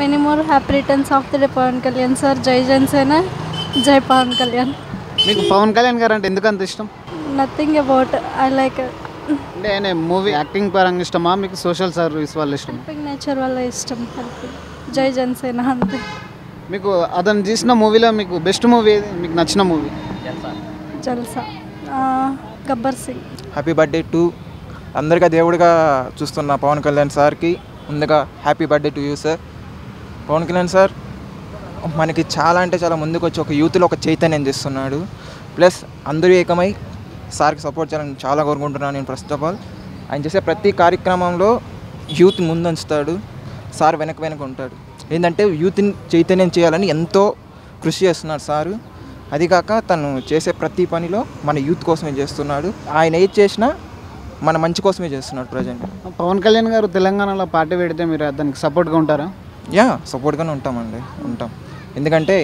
Many more happy returns of the day Pawan Kalyan sir జై జనసేన జై పవన్ కళ్యాణ్ మీకు పవన్ కళ్యాణ్ గారు అంటే ఎందుకు అంత ఇష్టం నథింగ్ అబౌట్ ఐ లైక్ అంటే ఆయన మూవీ యాక్టింగ్ పరంగా ఇష్టమా? మీకు సోషల్ సర్వీస్ వల్ల ఇష్టం హెల్పింగ్ నేచర్ వల్ల ఇష్టం హెల్పింగ్ జై జనసేన అంతే. మీకు అతను చేసిన మూవీలో మీకు బెస్ట్ మూవీ ఏది? మీకు నచ్చిన మూవీ జల్సా. ఆ, Gabbar Singh. Happy birthday to అందరిగా దేవుడిగా చూస్తున్న పవన్ కళ్యాణ్ సార్కి ముందుగా happy birthday to you sir Pawan Kalyan sir మనకి చాలా అంటే చాలా ముందుకు వచ్చి ఒక యూత్లో ఒక చైతన్యం చేస్తున్నాడు ప్లస్ అందరూ ఏకమై సార్కి సపోర్ట్ చేయాలని చాలా కోరుకుంటున్నాను నేను ఫస్ట్ ఆఫ్ ఆల్. ఆయన చేసే ప్రతి కార్యక్రమంలో యూత్ ముందంచుతాడు సార్ వెనక వెనక ఉంటాడు. ఏంటంటే యూత్ని చైతన్యం చేయాలని ఎంతో కృషి చేస్తున్నాడు సారు. అది కాక తను చేసే ప్రతి పనిలో మన యూత్ కోసమే చేస్తున్నాడు. ఆయన ఏది చేసినా మన మంచి కోసమే చేస్తున్నాడు ప్రజెంట్. పవన్ కళ్యాణ్ గారు తెలంగాణలో పార్టీ పెడితే మీరు దానికి సపోర్ట్గా ఉంటారా? యా సపోర్ట్గానే ఉంటామండి ఉంటాం ఎందుకంటే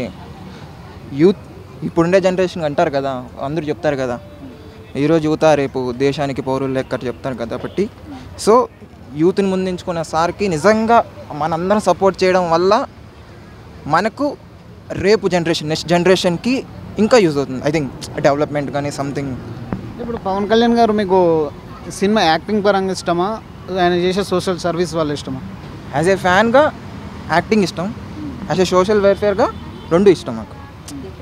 యూత్ ఇప్పుడుండే జనరేషన్ అంటారు కదా అందరూ చెప్తారు కదా ఈరోజు యువత రేపు దేశానికి పౌరులు లెక్క చెప్తారు కదా కాబట్టి సో యూత్ని ముందుంచుకున్న సార్కి నిజంగా మనందరం సపోర్ట్ చేయడం వల్ల మనకు రేపు జనరేషన్ నెక్స్ట్ జనరేషన్కి ఇంకా యూజ్ అవుతుంది. ఐ థింక్ డెవలప్మెంట్ కానీ సంథింగ్ ఇప్పుడు పవన్ కళ్యాణ్ గారు మీకు సినిమా యాక్టింగ్ పరంగా ఇష్టమా? ఆయన చేసే సోషల్ సర్వీస్ వల్ల ఇష్టమా? యాజ్ ఏ ఫ్యాన్గా యాక్టింగ్ ఇష్టం. యాజ్ ఏ సోషల్ వెల్ఫేర్గా రెండు ఇష్టం నాకు.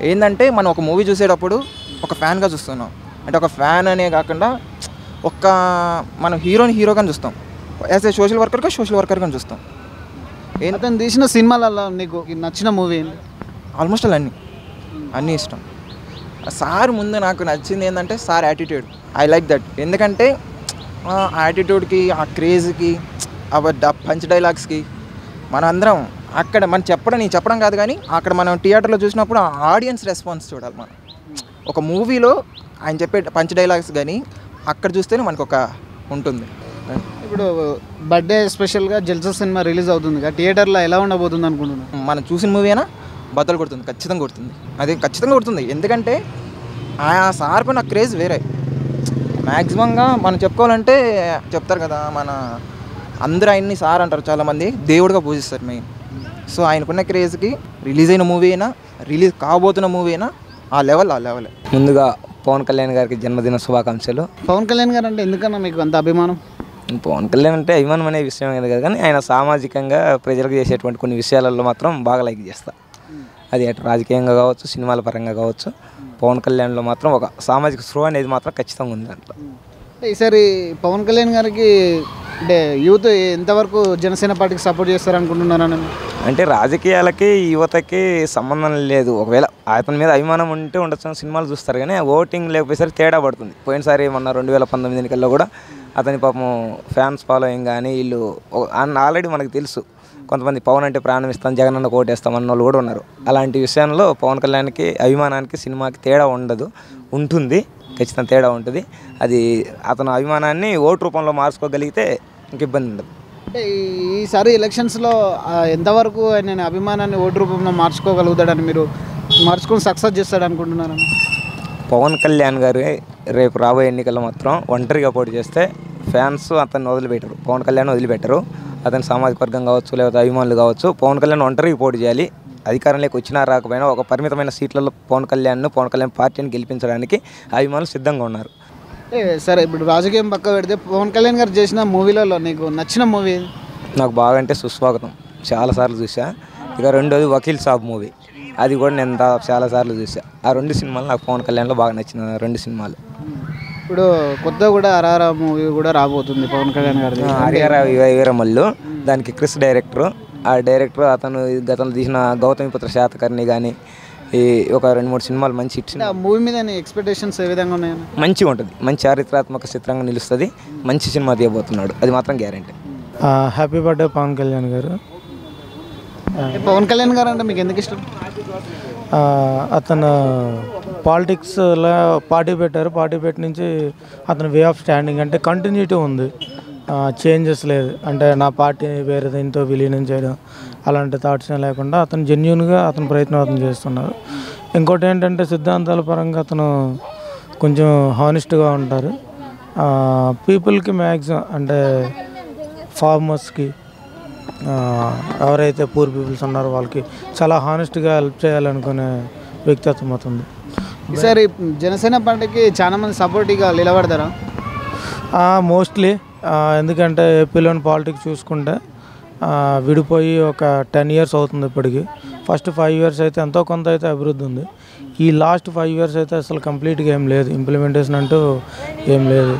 ఏంటంటే మనం ఒక మూవీ చూసేటప్పుడు ఒక ఫ్యాన్గా చూస్తున్నాం. అంటే ఒక ఫ్యాన్ అనే కాకుండా ఒక మనం హీరోని హీరోగా చూస్తాం. యాజ్ ఏ సోషల్ వర్కర్గా సోషల్ వర్కర్గా చూస్తాం. అతను తీసిన సినిమాలలో నీకు నచ్చిన మూవీ ఏంటి ఆల్మోస్ట్ అలా అన్నీ. అన్నీ ఇష్టం. సార్ ముందు నాకు నచ్చింది ఏంటంటే sir attitude. I like that. ఎందుకంటే ఆ యాటిట్యూడ్కి ఆ క్రేజ్కి ఆ పంచ్ డైలాగ్స్కి మనందరం అక్కడ మనం చెప్పడం నేను చెప్పడం కాదు కానీ అక్కడ మనం థియేటర్లో చూసినప్పుడు ఆ ఆడియన్స్ రెస్పాన్స్ చూడాలి మనం. ఒక మూవీలో ఆయన చెప్పే పంచ్ డైలాగ్స్ కానీ అక్కడ చూస్తేనే మనకు ఒక ఉంటుంది. ఇప్పుడు బర్త్డే స్పెషల్గా జల్సా సినిమా రిలీజ్ అవుతుంది కదా థియేటర్లో ఎలా ఉండబోతుంది అనుకుంటున్నాను మనం చూసిన మూవీ అయినా బద్దలు కొడుతుంది ఖచ్చితంగా కొడుతుంది. అది ఖచ్చితంగా కొడుతుంది. ఎందుకంటే ఆ సార్కు నా క్రేజ్ వేరే. మ్యాక్సిమంగా మనం చెప్పుకోవాలంటే చెప్తారు కదా మన అందరూ ఆయన్ని సార్ అంటారు చాలామంది. దేవుడిగా పూజిస్తారు మెయిన్ సో ఆయనకున్న క్రేజ్కి రిలీజ్ అయిన మూవీ అయినా రిలీజ్ కాబోతున్న మూవీ అయినా ఆ లెవెల్ ఆ లెవెలే ముందుగా పవన్ కళ్యాణ్ గారికి జన్మదిన శుభాకాంక్షలు. పవన్ కళ్యాణ్ గారు అంటే ఎందుకన్నా మీకు అంత అభిమానం? పవన్ కళ్యాణ్ అంటే అభిమానం అనే విషయం కాదు కదా కానీ ఆయన సామాజికంగా ప్రజలకు చేసేటువంటి కొన్ని విషయాలలో మాత్రం బాగా లైక్ చేస్తా. అది అటు రాజకీయంగా కావచ్చు సినిమాల పరంగా కావచ్చు పవన్ కళ్యాణ్లో మాత్రం ఒక సామాజిక స్పృహ అనేది మాత్రం ఖచ్చితంగా ఉంది దాంట్లో. అంటే ఈసారి పవన్ కళ్యాణ్ గారికి అంటే యూత్ ఎంతవరకు జనసేన పార్టీకి సపోర్ట్ చేస్తారనుకుంటున్నారని? అంటే రాజకీయాలకి యువతకి సంబంధం లేదు. ఒకవేళ అతని మీద అభిమానం ఉంటే ఉండొచ్చు సినిమాలు చూస్తారు కానీ ఓటింగ్ లేకపోయేసరికి తేడా పడుతుంది. పోయినసారి మొన్న రెండు వేల పంతొమ్మిది ఎన్నికల్లో కూడా అతని పాపం ఫ్యాన్స్ ఫాలోయింగ్ కానీ వీళ్ళు ఆల్రెడీ మనకు తెలుసు. కొంతమంది పవన్ అంటే ప్రాణం ఇస్తాం జగన్ అన్న కోటేస్తాం అన్న వాళ్ళు కూడా ఉన్నారు. అలాంటి విషయంలో పవన్ కళ్యాణ్కి అభిమానానికి సినిమాకి తేడా ఉండదు ఉంటుంది. ఖచ్చితంగా తేడా ఉంటుంది. అది అతని అభిమానాన్ని ఓటు రూపంలో మార్చుకోగలిగితే ఇంక ఇబ్బంది ఉండదు. అంటే ఈసారి ఎలక్షన్స్లో ఎంతవరకు ఆయన అభిమానాన్ని ఓటు రూపంలో మార్చుకోగలుగుతాడని మీరు మార్చుకొని సక్సెస్ చేస్తాడు అనుకుంటున్నారని పవన్ కళ్యాణ్ గారు రేపు రాబోయే ఎన్నికల్లో మాత్రం ఒంటరిగా పోటీ చేస్తే ఫ్యాన్స్ అతన్ని వదిలిపెట్టరు. పవన్ కళ్యాణ్ వదిలిపెట్టరు. అతని సామాజిక వర్గం కావచ్చు లేకపోతే అభిమానులు కావచ్చు పవన్ కళ్యాణ్ ఒంటరికి పోటీ చేయాలి. అధికారంలోకి వచ్చినా రాకపోయినా ఒక పరిమితమైన సీట్లలో పవన్ కళ్యాణ్ను పవన్ కళ్యాణ్ పార్టీని గెలిపించడానికి అభిమానులు సిద్ధంగా ఉన్నారు. ఏ, సరే ఇప్పుడు రాజకీయం పక్క పెడితే పవన్ కళ్యాణ్ గారు చేసిన మూవీలలో నీకు నచ్చిన మూవీ నాకు బాగా అంటే సుస్వాగతం. చాలాసార్లు చూసా ఇక రెండోది వకీల్ సాబ్ మూవీ. అది కూడా నేను చాలాసార్లు చూసా ఆ రెండు సినిమాలు నాకు పవన్ కళ్యాణ్లో బాగా నచ్చిన రెండు సినిమాలు. ఇప్పుడు కొత్త కూడా అరారా మూవీ కూడా రాబోతుంది పవన్ కళ్యాణ్ గారిది. హరిహర వీరమల్లు దానికి క్రిస్ డైరెక్టర్. ఆ డైరెక్టర్ అతను గతంలో తీసిన గౌతమిపుత్ర శాతకర్ణి కానీ ఈ ఒక రెండు మూడు సినిమాలు మంచి హిట్ అంటే ఆ మూవీ మీద ఎక్స్పెక్టేషన్స్ ఏ విధంగా ఉన్నాయని మంచిగా ఉంటుంది. మంచి చారిత్రాత్మక చిత్రంగా నిలుస్తుంది. మంచి సినిమా తీయబోతున్నాడు. అది మాత్రం guarantee happy birthday Pawan Kalyan garu. Pawan Kalyan గారు అంటే మీకు ఎందుకు ఇష్టం? ఆ, అతను పాలిటిక్స్లో పార్టీ పెట్టారు. పార్టీ పెట్టి నుంచి అతని వే ఆఫ్ స్టాండింగ్ అంటే కంటిన్యూటీ ఉంది. చేంజెస్ లేదు. అంటే నా పార్టీ వేరే దీంతో విలీనం చేయడం అలాంటి థాట్స్ లేకుండా అతను జెన్యున్గా అతను ప్రయత్నం అతను చేస్తున్నారు. ఇంకోటి ఏంటంటే సిద్ధాంతాల పరంగా అతను కొంచెం హానెస్ట్గా ఉంటారు. పీపుల్కి మ్యాక్సిమం అంటే ఫార్మర్స్కి ఎవరైతే పూర్ పీపుల్స్ ఉన్నారో వాళ్ళకి చాలా హానెస్ట్గా హెల్ప్ చేయాలనుకునే వ్యక్తిత్వం అవుతుంది ఈసారి జనసేన పార్టీకి చాలా మంది సపోర్టివ్గా నిలబడతారా? మోస్ట్లీ ఎందుకంటే ఏపీలోని పాలిటిక్స్ చూసుకుంటే విడిపోయి ఒక టెన్ ఇయర్స్ అవుతుంది ఇప్పటికి. ఫస్ట్ ఫైవ్ ఇయర్స్ అయితే ఎంతో కొంత అయితే అభివృద్ధి ఉంది. ఈ లాస్ట్ ఫైవ్ ఇయర్స్ అయితే అసలు కంప్లీట్గా ఏం లేదు. ఇంప్లిమెంటేషన్ అంటూ ఏం లేదు.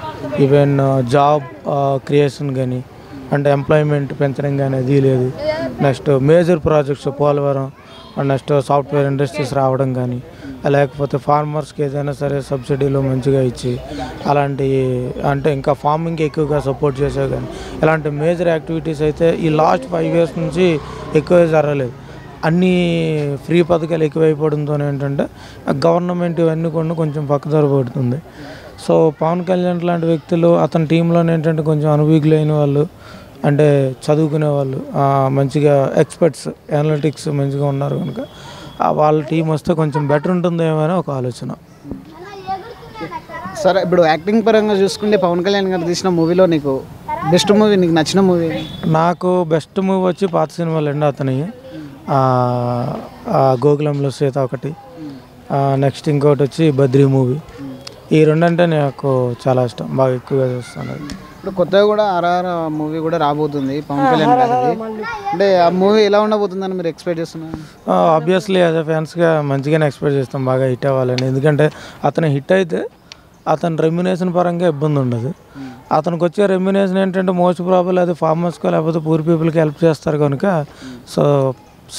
ఈవెన్ జాబ్ క్రియేషన్ కానీ అంటే ఎంప్లాయ్మెంట్ పెంచడం కానీ అది లేదు. Next major projects Polavaram next software industries రావడం కానీ లేకపోతే ఫార్మర్స్కి ఏదైనా సరే సబ్సిడీలో మంచిగా ఇచ్చి అలాంటి అంటే ఇంకా ఫార్మింగ్కి ఎక్కువగా సపోర్ట్ చేసే కానీ ఇలాంటి మేజర్ యాక్టివిటీస్ అయితే ఈ లాస్ట్ ఫైవ్ ఇయర్స్ నుంచి ఎక్కువ జరగలేదు. అన్ని ఫ్రీ పథకాలు ఎక్కువైపోవడంతో ఏంటంటే గవర్నమెంట్ ఇవన్నీ కూడా కొంచెం పక్కదారి పడుతుంది. సో పవన్ కళ్యాణ్ లాంటి వ్యక్తులు అతని టీంలో ఏంటంటే కొంచెం అనుభవజ్ఞులైన వాళ్ళు అంటే చదువుకునే వాళ్ళు మంచిగా ఎక్స్పర్ట్స్ అనలిటిక్స్ మంచిగా ఉన్నారు కనుక వాళ్ళ టీం వస్తే కొంచెం బెటర్ ఉంటుందేమో అని ఒక ఆలోచన. సరే ఇప్పుడు యాక్టింగ్ పరంగా చూసుకుంటే పవన్ కళ్యాణ్ గారు తీసిన మూవీలో నీకు బెస్ట్ మూవీ నీకు నచ్చిన మూవీ నాకు బెస్ట్ మూవీ వచ్చి పాత సినిమాలు అండి అతని. గోకులంలో సీత ఒకటి. నెక్స్ట్ ఇంకోటి వచ్చి బద్రీ మూవీ. ఈ రెండు అంటే నాకు చాలా ఇష్టం. బాగా ఎక్కువగా చూస్తాను. ఇప్పుడు కొత్తగా కూడా ఆర్ఆర్ మూవీ కూడా రాబోతుంది పవన్ కళ్యాణ్ గారిది. అంటే ఆ మూవీ ఎలా ఉండబోతుందని మీరు ఎక్స్పెక్ట్ చేస్తున్నారు? ఆబ్వియస్లీ యాజ్ అ ఫ్యాన్స్గా మంచిగానే ఎక్స్పెక్ట్ చేస్తాం బాగా హిట్ అవ్వాలని. ఎందుకంటే అతను హిట్ అయితే అతని రెమ్యునేషన్ పరంగా ఇబ్బంది ఉండదు. అతనికి వచ్చే రెమ్యునేషన్ ఏంటంటే మోస్ట్ ప్రాబుల్ అది ఫార్మర్స్కో లేకపోతే పూర్ పీపుల్కి హెల్ప్ చేస్తారు కనుక సో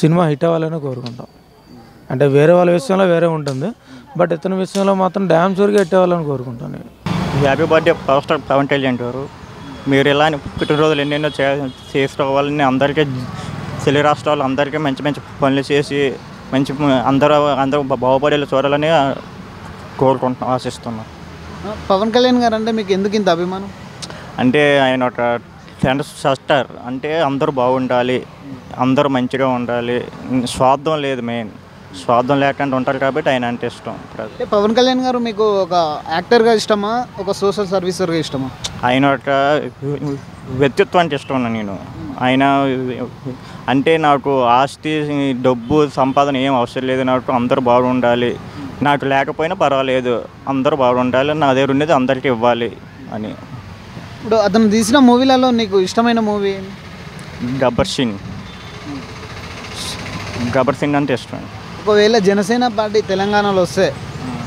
సినిమా హిట్ అవ్వాలని కోరుకుంటాం. అంటే వేరే వాళ్ళ విషయంలో వేరే ఉంటుంది బట్ ఇతని విషయంలో మాత్రం డ్యామ్ షూర్గా హిట్ అవ్వాలని కోరుకుంటాను నేను. Happy birthday power star Pawan Kalyan garu. మీరు ఇలా పుట్టినరోజులు ఎన్నెన్నో చే చేసుకోవాలని అందరికీ తెలుగు రాష్ట్రాలు అందరికీ మంచి మంచి పనులు చేసి మంచి అందరూ అందరూ బాగుపడేలా చూడాలని కోరుకుంటున్నాం ఆశిస్తున్నాం. పవన్ కళ్యాణ్ గారు అంటే మీకు ఎందుకు ఇంత అభిమానం? అంటే ఆయన ఒక టెంట్ స్టార్ అంటే అందరూ బాగుండాలి అందరూ మంచిగా ఉండాలి. స్వార్థం లేదు మెయిన్. స్వార్థం లేకుండా ఉంటారు కాబట్టి ఆయన అంటే ఇష్టం. అంటే పవన్ కళ్యాణ్ గారు మీకు ఒక యాక్టర్గా ఇష్టమా? ఒక సోషల్ సర్వీసర్గా ఇష్టమా? ఆయన ఒక వ్యక్తిత్వం అంటే ఇష్టం నేను. ఆయన అంటే నాకు ఆస్తి డబ్బు సంపాదన ఏం అవసరం లేదు. నాకు అందరూ బాగుండాలి. నాకు లేకపోయినా పర్వాలేదు. అందరూ బాగుండాలి. నా దగ్గర ఉండేది అందరికీ ఇవ్వాలి అని. ఇప్పుడు అతను తీసిన మూవీలలో నీకు ఇష్టమైన మూవీ గబ్బర్ సింగ్. గబ్బర్ సింగ్ అంటే ఇష్టం. ఒకవేళ జనసేన పార్టీ తెలంగాణలో వస్తే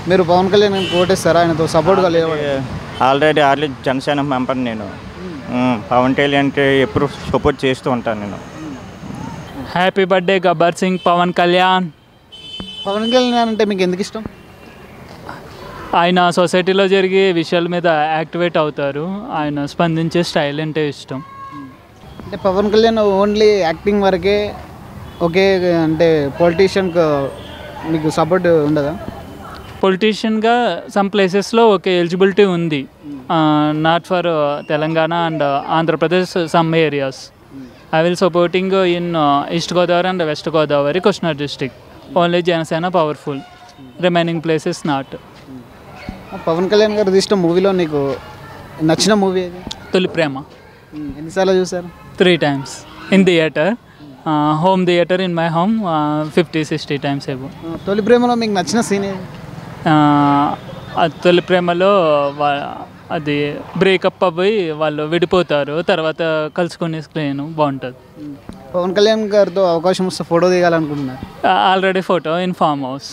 మీరు పవన్ కళ్యాణ్ గారిని కోటేస్తారా ఆయనతో సపోర్ట్గా లేవడం ఆల్రెడీ ఆల్రెడీ జనసేన మెంబర్ నేను పవన్ కళ్యాణ్కి ఎప్పుడు సపోర్ట్ చేస్తూ ఉంటాను నేను. Happy birthday Gabbar Singh Pawan Kalyan. Pawan Kalyan అంటే మీకు ఎందుకు ఇష్టం? ఆయన సొసైటీలో జరిగే విషయాల మీద యాక్టివేట్ అవుతారు. ఆయన స్పందించే స్టైల్ అంటే ఇష్టం. అంటే పవన్ కళ్యాణ్ ఓన్లీ యాక్టింగ్ వరకే ఒకే అంటే పొలిటీషియన్కి మీకు సపోర్ట్ ఉండదా? పొలిటీషియన్గా సమ్ ప్లేసెస్లో ఒక ఎలిజిబిలిటీ ఉంది. Not for Telangana and Andhra Pradesh some areas I will supporting in East Godavari and West Godavari Krishna district only Janasena powerful remaining places not Pawan Kalyan garu తీసిన మూవీలో నీకు నచ్చిన movie తొలి ప్రేమ. ఉమ్, ఎన్నిసార్లు చూసారు? Three times in theatre home theatre in my home fifty sixty times ఆ, తొలి ప్రేమలో మీకు నచ్చిన సీన్ తొలి ప్రేమలో అది బ్రేకప్ అవ్వి వాళ్ళు విడిపోతారు తర్వాత కలుసుకునే స్క్రీన్ బాగుంటుంది. పవన్ కళ్యాణ్ గారితో అవకాశం వస్తే photo దిగాలనుకుంటున్నారు. Already photo in farm house